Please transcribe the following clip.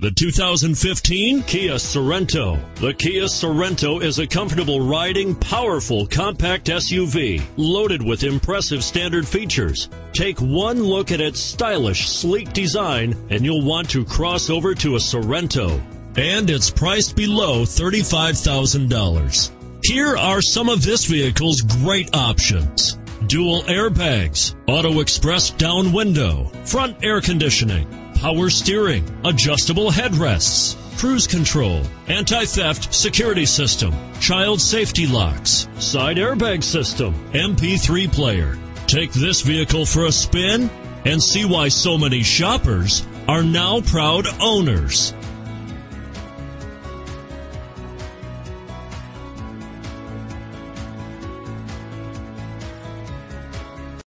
The 2015 Kia Sorento. The Kia Sorento is a comfortable riding, powerful compact SUV loaded with impressive standard features. Take one look at its stylish, sleek design and you'll want to cross over to a Sorento. And it's priced below $35,000. Here are some of this vehicle's great options. Dual airbags, auto express down window, front air conditioning, power steering, adjustable headrests, cruise control, anti-theft security system, child safety locks, side airbag system, MP3 player. Take this vehicle for a spin and see why so many shoppers are now proud owners.